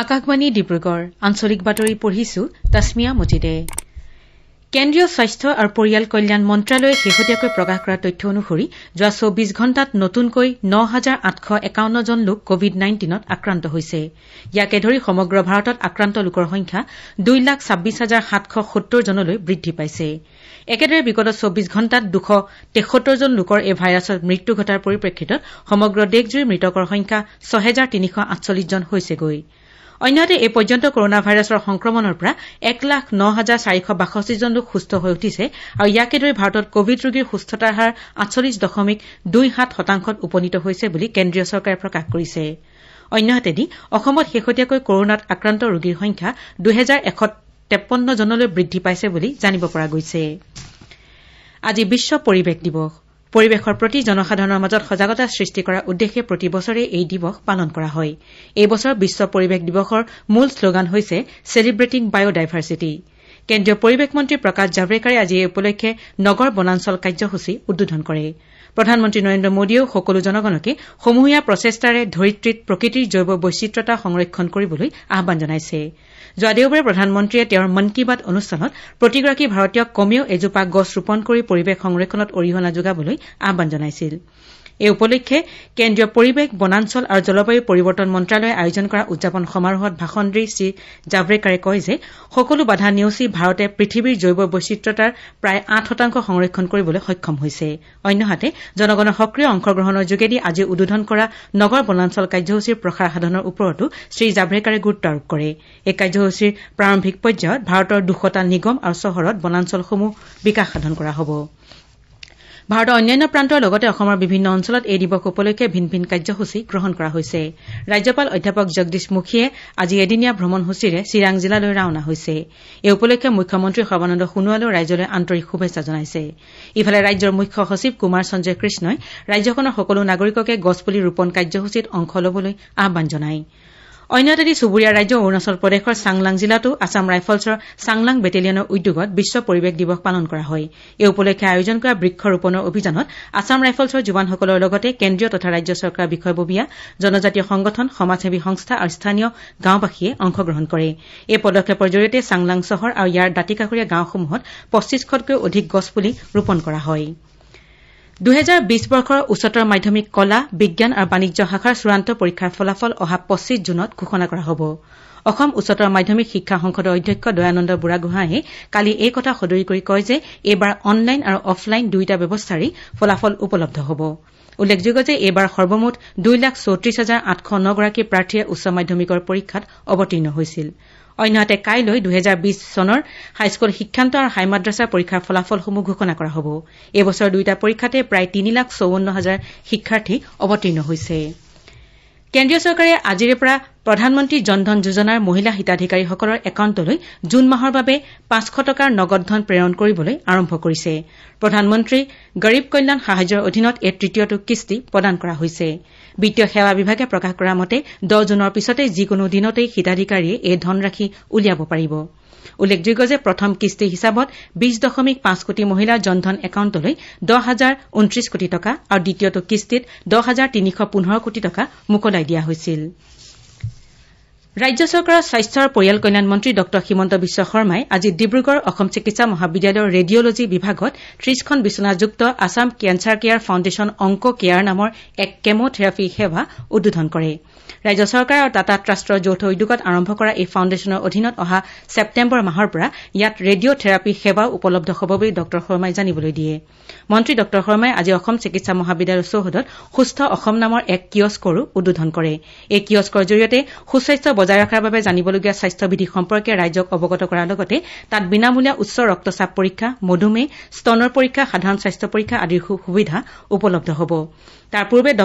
আকাশবাণী ডিব্ৰুগড়। আঞ্চলিক বাতৰি পঢ়িছো তাছমিয়া মজিদে। কেন্দ্ৰীয় স্বাস্থ্য আৰু পৰিয়াল কল্যাণ মন্ত্ৰালয়ে শেহতীয়াকৈ প্ৰকাশ কৰা তথ্য অনুসৰি যোৱা চৌবিশ ঘণ্টাত নতুনকৈ ন হাজাৰ আঠশ একাৱন্নজন লোক কভিড নাইণ্টিনত আক্ৰান্ত হৈছে। ইয়াকে ধৰি সমগ্ৰ ভাৰতত আক্ৰান্ত লোকৰ সংখ্যা দুই লাখ ছাব্বিছ হাজাৰ সাতশ সত্তৰজনলৈ বৃদ্ধি পাইছে। একেদৰে বিগত চৌবিশ ঘণ্টাত দুশ তেসত্তৰজন লোকৰ এই ভাইৰাছত মৃত্যু ঘটাৰ পৰিপ্ৰেক্ষিতত সমগ্ৰ দেশজুৰি মৃতকৰ সংখ্যা ছহেজাৰ তিনিশ আঠচল্লিছজন হৈছেগৈ। অন্যহাতে এই পৰ্যন্ত কৰনা ভাইৰাছৰ সংক্ৰমণৰ পৰা এক লাখ ন হাজাৰ চাৰিশ বাষষ্ঠিজন লোক সুস্থ হৈ উঠিছে আৰু ইয়াকে ধৰি ভাৰতত কভিড ৰোগীৰ সুস্থতাৰ হাৰ আঠচল্লিছ দশমিক দুই সাত শতাংশত উপনীত হৈছে বুলি কেন্দ্ৰীয় চৰকাৰে প্ৰকাশ কৰিছে। অন্যহাতেদি অসমত শেহতীয়াকৈ কৰোনাত আক্ৰান্ত ৰোগীৰ সংখ্যা দুহেজাৰ এশ তেপন্নজনলৈ বৃদ্ধি পাইছে বুলি জানিব পৰা গৈছে। আজি বিশ্ব পৰিৱেশ দিৱস। পৰিৱেশৰ প্ৰতি জনসাধাৰণৰ মাজত সজাগতা সৃষ্টি কৰাৰ উদ্দেশ্যে প্ৰতি বছৰে এই দিৱস পালন কৰা হয়। এই বছৰ বিশ্ব পৰিৱেশ দিৱসৰ মূল শ্লোগান হৈছে চেলিব্ৰেটিং বায়'ডাইভাৰ্চিটি কেন্দ্ৰীয় পৰিৱেশ মন্ত্ৰী প্ৰকাশ জাভড়েকাৰে আজি এই উপলক্ষে নগৰ বনাঞ্চল কাৰ্যসূচী উদ্বোধন কৰে। প্ৰধানমন্ত্ৰী নৰেন্দ্ৰ মোদীয়েও সকলো জনগণকে সমূহীয়া প্ৰচেষ্টাৰে ধৰিত্ৰীত প্ৰকৃতিৰ জৈৱ বৈচিত্ৰতা সংৰক্ষণ কৰিবলৈ আহান জনাইছে। যোৱা দেওবাৰে প্ৰধানমন্ত্ৰীয়ে তেওঁৰ মন কী বাত অনুষ্ঠানত প্ৰতিগৰাকী ভাৰতীয়ক কমেও এজোপা গছ ৰোপণ কৰি পৰিৱেশ সংৰক্ষণত অৰিহণা যোগাবলৈ আহান জনাইছিল। এই উপলক্ষে কেন্দ্ৰীয় পৰিৱেশ বনাঞ্চল আৰু জলবায়ু পৰিৱৰ্তন মন্ত্ৰালয়ে আয়োজন কৰা উদযাপন সমাৰোহত ভাষণ দি শ্ৰীজাভড়েকাৰে কয় যে সকলো বাধা নেওচি ভাৰতে পৃথিৱীৰ জৈৱ বৈচিত্ৰতাৰ প্ৰায় আঠ শতাংশ সংৰক্ষণ কৰিবলৈ সক্ষম হৈছে। অন্যহাতে জনগণৰ সক্ৰিয় অংশগ্ৰহণৰ যোগেদি আজি উদ্বোধন কৰা নগৰ বনাঞ্চল কাৰ্যসূচীৰ প্ৰসাৰ সাধনৰ ওপৰতো শ্ৰীজাভড়েকাৰে গুৰুত্ব আৰোপ কৰে। এই কাৰ্যসূচীৰ প্ৰাৰম্ভিক পৰ্যায়ত ভাৰতৰ দুশটা নিগম আৰু চহৰত বনাঞ্চলসমূহ বিকাশ সাধন কৰা হ'ব। ভাৰতৰ অন্যান্য প্ৰান্তৰ লগতে অসমৰ বিভিন্ন অঞ্চলত এই দিৱস উপলক্ষে ভিন ভিন কাৰ্যসূচী গ্ৰহণ কৰা হৈছে। ৰাজ্যপাল অধ্যাপক জগদীশ মুখীয়ে আজি এদিনীয়া ভ্ৰমণসূচীৰে চিৰাং জিলালৈ ৰাওনা হৈছে। এই উপলক্ষে মুখ্যমন্ত্ৰী সৰ্বানন্দ সোণোৱালেও ৰাইজলৈ আন্তৰিক শুভেচ্ছা জনাইছে। ইফালে ৰাজ্যৰ মুখ্য সচিব কুমাৰ সঞ্জয় কৃষ্ণই ৰাজ্যখনৰ সকলো নাগৰিককে গছপুলি ৰোপণ কাৰ্যসূচীত অংশ ল'বলৈ আহান জনায়। অন্যহাতেদি চুবুৰীয়া ৰাজ্য অৰুণাচল প্ৰদেশৰ চাংলাং জিলাতো আছাম ৰাইফলছৰ চাংলাং বেটেলিয়নৰ উদ্যোগত বিশ্ব পৰিৱেশ দিৱস পালন কৰা হয়। এই উপলক্ষে আয়োজন কৰা বৃক্ষ ৰোপণৰ অভিযানত আছাম ৰাইফলছৰ জোৱানসকলৰ লগতে কেন্দ্ৰীয় তথা ৰাজ্য চৰকাৰৰ বিষয়ববীয়া জনজাতীয় সংগঠন সমাজসেৱী সংস্থা আৰু স্থানীয় গাঁওবাসীয়ে অংশগ্ৰহণ কৰে। এই পদক্ষেপৰ জৰিয়তে চাংলাং চহৰ আৰু ইয়াৰ দাঁতিকাষৰীয়া গাঁওসমূহত পঁচিছশতকৈও অধিক গছপুলি ৰোপণ কৰা হয়। দুহেজাৰ বিশ বৰ্ষৰ উচ্চতৰ মাধ্যমিক কলা বিজ্ঞান আৰু বাণিজ্য শাখাৰ চূড়ান্ত পৰীক্ষাৰ ফলাফল অহা পঁচিছ জুনত ঘোষণা কৰা হ'ব। অসম উচ্চতৰ মাধ্যমিক শিক্ষা সংসদৰ অধ্যক্ষ দয়ানন্দ বুঢ়াগোহাঁয়ে কালি এই কথা সদৰি কৰি কয় যে এইবাৰ অনলাইন আৰু অফলাইন দুয়োটা ব্যৱস্থাৰেই ফলাফল উপলব্ধ হ'ব। উল্লেখযোগ্য যে এইবাৰ সৰ্বমুঠ দুই লাখ চৌত্ৰিশ হাজাৰ আঠশ নগৰাকী প্ৰাৰ্থীয়ে উচ্চ মাধ্যমিকৰ পৰীক্ষাত অৱতীৰ্ণ হৈছিল। অন্যহাতে কাইলৈ দুহেজাৰ বিশ চনৰ হাইস্কুল শিক্ষান্ত আৰু হাই মাদ্ৰাছাৰ পৰীক্ষাৰ ফলাফলসমূহ ঘোষণা কৰা হ'ব। এই বছৰ দুয়োটা পৰীক্ষাতে প্ৰায় তিনি লাখ চৌৱন্ন হাজাৰ শিক্ষাৰ্থী অৱতীৰ্ণ হৈছে। কেন্দ্ৰীয় চৰকাৰে আজিৰে পৰা প্ৰধানমন্ত্ৰী জনধন যোজনাৰ মহিলা হিতাধিকাৰীসকলৰ একাউণ্টলৈ জুন মাহৰ বাবে পাঁচশ টকাৰ নগদ ধন প্ৰেৰণ কৰিবলৈ আৰম্ভ কৰিছে। প্ৰধানমন্ত্ৰী গৰীব কল্যাণ সাহায্যৰ অধীনত এই তৃতীয়টো কিস্তি প্ৰদান কৰা হৈছে। বিত্তীয় সেৱা বিভাগে প্ৰকাশ কৰা মতে দহ জুনৰ পিছতে যিকোনো দিনতেই হিতাধিকাৰীয়ে এই ধনৰাশি উলিয়াব পাৰিব। উল্লেখযোগ্য যে প্ৰথম কিস্তি হিচাপত বিশ দশমিক পাঁচ কোটি মহিলাৰ জনধন একাউণ্টলৈ দহ হাজাৰ ঊনত্ৰিশ কোটি টকা আৰু দ্বিতীয়টো কিস্তিত দহ হাজাৰ তিনিশ পোন্ধৰ কোটি টকা মোকলাই দিয়া হৈছিল। ৰাজ্য চৰকাৰৰ স্বাস্থ্য আৰু পৰিয়াল কল্যাণ মন্ত্ৰী ড হিমন্ত বিশ্ব শৰ্মাই আজি ডিব্ৰুগড় অসম চিকিৎসা মহাবিদ্যালয়ৰ ৰেডিঅলজী বিভাগত ত্ৰিশখন বিচনাযুক্ত Assam cancer care foundation onco care নামৰ এক কেম থেৰাপী সেৱা উদ্বোধন কৰে। ৰাজ্য চৰকাৰ আৰু টাটা ট্ৰাষ্টৰ যৌথ উদ্যোগত আৰম্ভ কৰা এই ফাউণ্ডেশ্যনৰ অধীনত অহা ছেপ্টেম্বৰ মাহৰ পৰা ইয়াত ৰেডিঅ' থেৰাপী সেৱাও উপলব্ধ হ'ব বুলি ড শৰ্মাই জানিবলৈ দিয়ে। মন্ত্ৰী ড শৰ্মাই আজি অসম চিকিৎসা মহাবিদ্যালয়ৰ চৌহদত সুস্থ অসম নামৰ এক কিয়স্কৰো উদ্বোধন কৰে। এই কিয়স্কৰ জৰিয়তে সুস্বাস্থ্য বজাই ৰখাৰ বাবে জানিবলগীয়া স্বাস্থ্যবিধি সম্পৰ্কে ৰাইজক অৱগত কৰাৰ লগতে তাত বিনামূলীয়া উচ্চ ৰক্তচাপ পৰীক্ষা মধুমেহ স্তনৰ পৰীক্ষা সাধাৰণ স্বাস্থ্য পৰীক্ষা আদিৰ সুবিধা উপলব্ধ হ'ব। তাৰ পূৰ্বে ড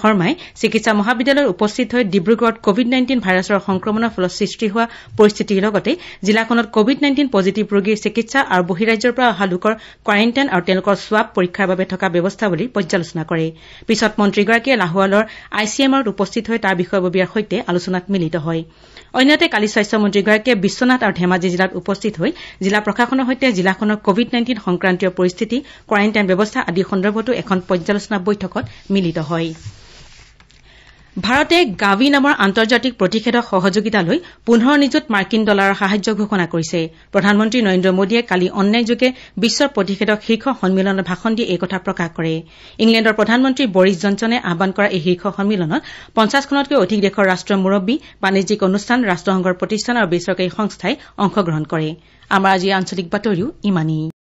শৰ্মাই চিকিৎসা মহাবিদ্যালয়ত উপস্থিত হৈ ডিব্ৰুগড়ত কভিড নাইণ্টিন ভাইৰাছৰ সংক্ৰমণৰ ফলত সৃষ্টি হোৱা পৰিস্থিতিৰ লগতে জিলাখনত কভিড নাইণ্টিন পজিটিভ ৰোগীৰ চিকিৎসা আৰু বহিৰাজ্যৰ পৰা অহা লোকৰ কোৱাৰেণ্টাইন আৰু তেওঁলোকৰ স্বাব পৰীক্ষাৰ বাবে থকা ব্যৱস্থাৱলী পৰ্যালোচনা কৰে। পিছত মন্ত্ৰীগৰাকীয়ে লাহোৱালৰ আই চি এমত উপস্থিত হৈ তাৰ বিষয়ববীয়াৰ সৈতে আলোচনাত মিলিত হয়। অন্যহাতে কালি স্বাস্থ্যমন্ত্ৰীগৰাকীয়ে বিশ্বনাথ আৰু ধেমাজি জিলাত উপস্থিত হৈ জিলা প্ৰশাসনৰ সৈতে জিলাখনৰ কভিড নাইণ্টিন সংক্ৰান্তীয় পৰিস্থিতি কোৱাৰেণ্টাইন ব্যৱস্থা আদি সন্দৰ্ভতো এখন পৰ্যালোচনা বৈঠকত মিলিত হয়। ভাৰতে গাভি নামৰ আন্তৰ্জাতিক প্ৰতিষেধক সহযোগিতালৈ পোন্ধৰ নিযুত মাৰ্কিন ডলাৰৰ সাহায্য ঘোষণা কৰিছে। প্ৰধানমন্ত্ৰী নৰেন্দ্ৰ মোদীয়ে কালি অনলাইনযোগে বিশ্ব প্ৰতিষেধক শীৰ্ষ সন্মিলনত ভাষণ দি এই কথা প্ৰকাশ কৰে। ইংলেণ্ডৰ প্ৰধানমন্ত্ৰী বৰিছ জনছনে আহান কৰা এই শীৰ্ষ সন্মিলনত পঞ্চাছখনতকৈ অধিক দেশৰ ৰাষ্ট্ৰৰ মুৰববী বাণিজ্যিক অনুষ্ঠান ৰাষ্ট্ৰসংঘৰ প্ৰতিষ্ঠান আৰু বেচৰকাৰী সংস্থাই অংশগ্ৰহণ কৰে।